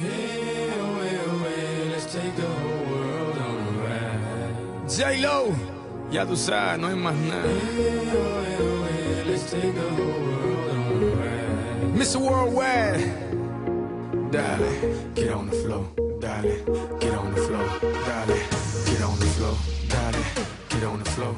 Let's take the whole world. J-Lo, ya tú sabes, no hay más nada. Let's take the whole world. Mr. Worldwide, Dale, get on the floor, dale, get on the floor, dale, get on the floor, dale, get on the floor,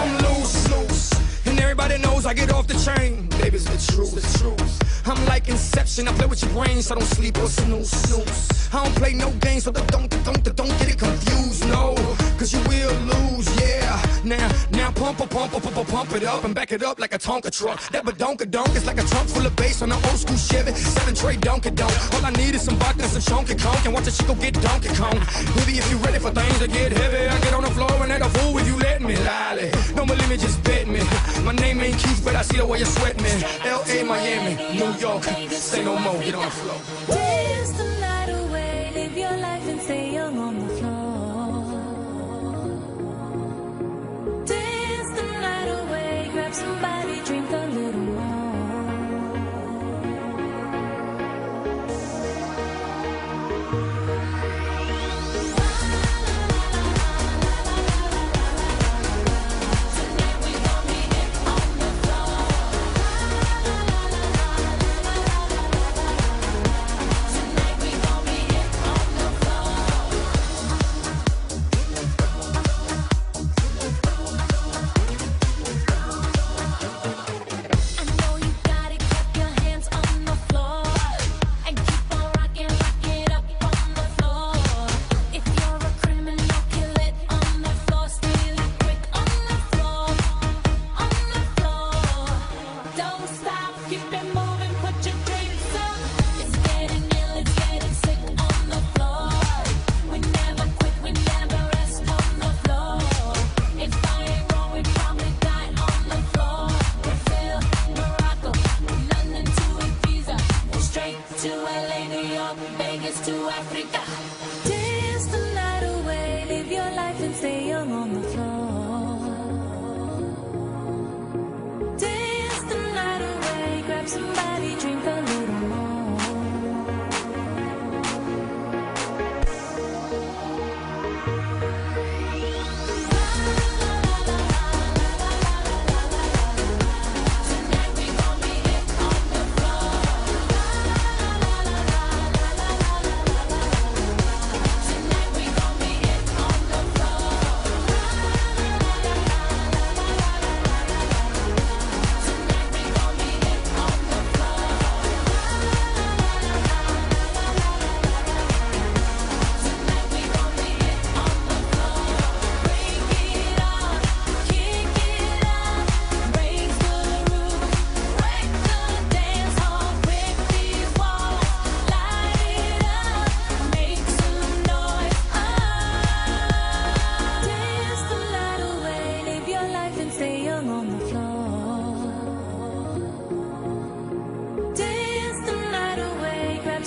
I'm loose, loose. And everybody knows I get off the chain. Baby's the truth, the truth. I'm like Inception, I play with your brains, so don't sleep or snooze, snooze. I don't play no games, so don't, don't, don't get it confused, no. Cause you will lose, yeah. Now, now pump, pump, pump, pump, pump it up and back it up like a Tonka truck. That badonka donk is like a trunk full of bass on an old school Chevy. Seven tray donkey donk. All I need is some vodka and some chunky conk and watch a chico get Donkey Kong. Baby, if you ready for things to get heavy, I get just bet me. My name ain't Keith, but I see the way you sweat me. L.A., Miami, New York, say no more, get on the floor. Dance the night away, live your life and stay young on the floor. Dance the night away, grab somebody, to Africa.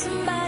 Somebody.